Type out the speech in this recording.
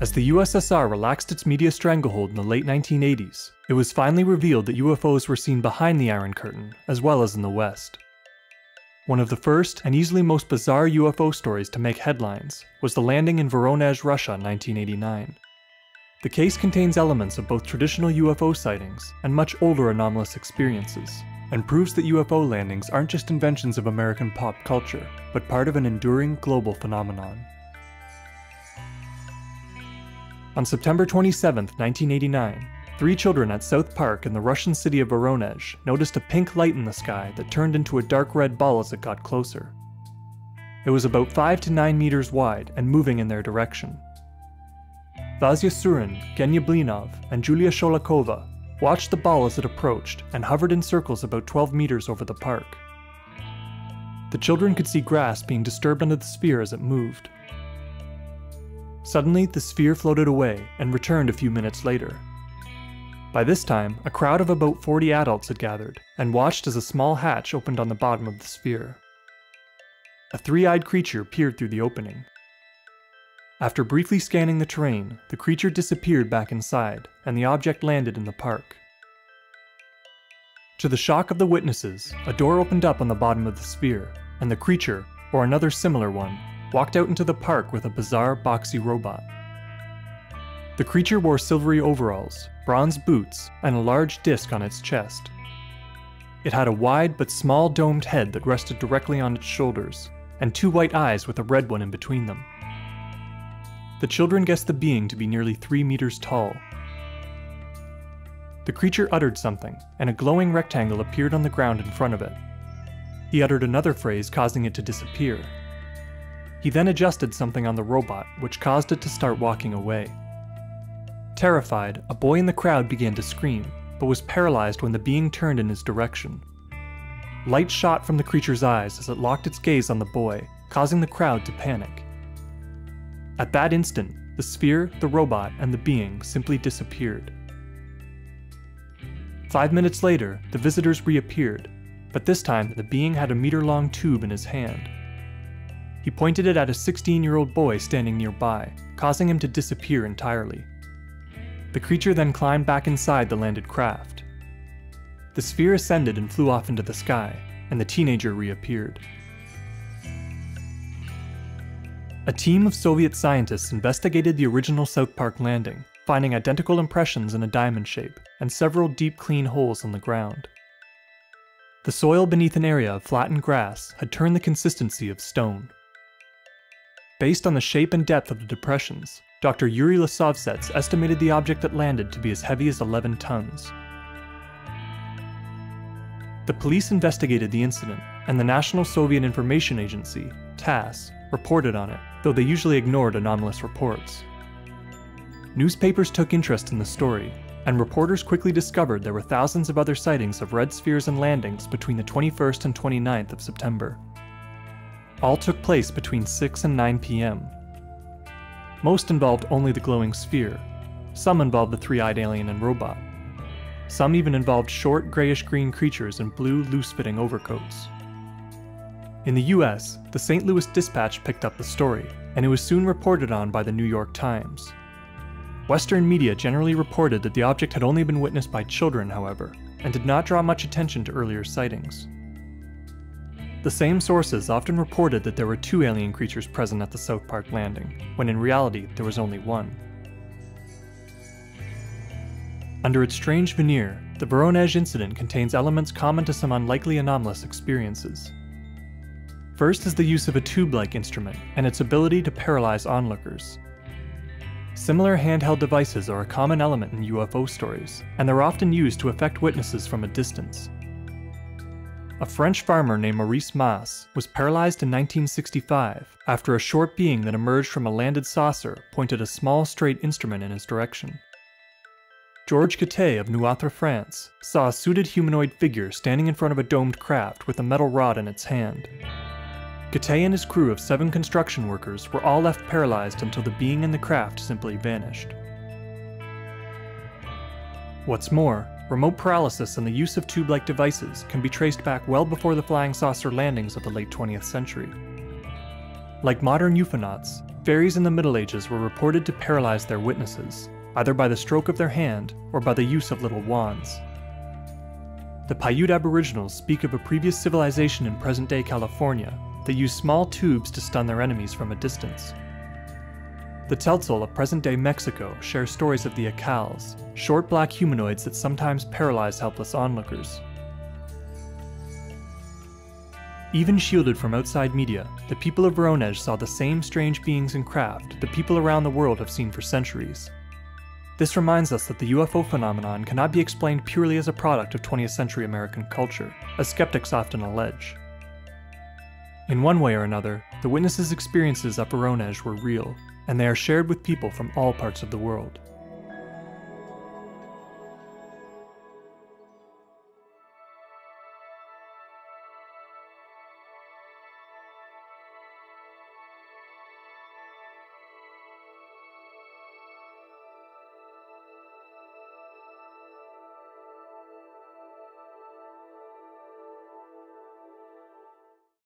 As the USSR relaxed its media stranglehold in the late 1980s, it was finally revealed that UFOs were seen behind the Iron Curtain, as well as in the West. One of the first and easily most bizarre UFO stories to make headlines was the landing in Voronezh, Russia in 1989. The case contains elements of both traditional UFO sightings and much older anomalous experiences, and proves that UFO landings aren't just inventions of American pop culture, but part of an enduring global phenomenon. On September 27, 1989, three children at South Park in the Russian city of Voronezh noticed a pink light in the sky that turned into a dark red ball as it got closer. It was about 5 to 9 meters wide and moving in their direction. Vasya Surin, Genya Blinov, and Julia Sholakova watched the ball as it approached and hovered in circles about 12 meters over the park. The children could see grass being disturbed under the sphere as it moved, Suddenly, the sphere floated away and returned a few minutes later. By this time, a crowd of about 40 adults had gathered and watched as a small hatch opened on the bottom of the sphere. A three eyed creature peered through the opening. After briefly scanning the terrain, the creature disappeared back inside, and the object landed in the park. To the shock of the witnesses, a door opened up on the bottom of the sphere, and the creature, or another similar one, walked out into the park with a bizarre, boxy robot. The creature wore silvery overalls, bronze boots, and a large disc on its chest. It had a wide but small domed head that rested directly on its shoulders, and two white eyes with a red one in between them. The children guessed the being to be nearly three meters tall. The creature uttered something, and a glowing rectangle appeared on the ground in front of it. He uttered another phrase, causing it to disappear, he then adjusted something on the robot, which caused it to start walking away. Terrified, a boy in the crowd began to scream, but was paralyzed when the being turned in his direction. Light shot from the creature's eyes as it locked its gaze on the boy, causing the crowd to panic. At that instant, the sphere, the robot, and the being simply disappeared. Five minutes later, the visitors reappeared, but this time the being had a meter long tube in his hand. He pointed it at a 16 year old boy standing nearby, causing him to disappear entirely. The creature then climbed back inside the landed craft. The sphere ascended and flew off into the sky, and the teenager reappeared. A team of Soviet scientists investigated the original South Park landing, finding identical impressions in a diamond shape and several deep clean holes in the ground. The soil beneath an area of flattened grass had turned the consistency of stone. Based on the shape and depth of the depressions, Dr. Yuri Lasovtsets estimated the object that landed to be as heavy as 11 tons. The police investigated the incident, and the National Soviet Information Agency, TASS, reported on it, though they usually ignored anomalous reports. Newspapers took interest in the story, and reporters quickly discovered there were thousands of other sightings of red spheres and landings between the 21st and 29th of September all took place between 6 and 9 p.m. Most involved only the glowing sphere, some involved the three eyed alien and robot. Some even involved short, grayish green creatures in blue, loose fitting overcoats. In the US, the St. Louis Dispatch picked up the story, and it was soon reported on by the New York Times. Western media generally reported that the object had only been witnessed by children, however, and did not draw much attention to earlier sightings. The same sources often reported that there were two alien creatures present at the South Park landing, when in reality there was only one. Under its strange veneer, the Voronezh incident contains elements common to some unlikely anomalous experiences. First is the use of a tube-like instrument and its ability to paralyze onlookers. Similar handheld devices are a common element in UFO stories, and they're often used to affect witnesses from a distance, a French farmer named Maurice Masse was paralyzed in 1965 after a short being that emerged from a landed saucer pointed a small straight instrument in his direction. George Gauthier of Nouatre, France, saw a suited humanoid figure standing in front of a domed craft with a metal rod in its hand. Gauthier and his crew of seven construction workers were all left paralyzed until the being in the craft simply vanished. What's more, remote paralysis and the use of tube-like devices can be traced back well before the flying saucer landings of the late 20th century. Like modern ufonauts, fairies in the Middle Ages were reported to paralyze their witnesses, either by the stroke of their hand or by the use of little wands. The Paiute Aboriginals speak of a previous civilization in present day California that used small tubes to stun their enemies from a distance. The Tzeltal of present day Mexico share stories of the Ikals, short black humanoids that sometimes paralyze helpless onlookers. Even shielded from outside media, the people of Voronezh saw the same strange beings and craft that people around the world have seen for centuries. This reminds us that the UFO phenomenon cannot be explained purely as a product of 20th century American culture, as skeptics often allege. In one way or another, the witnesses' experiences at Voronezh were real, and they are shared with people from all parts of the world.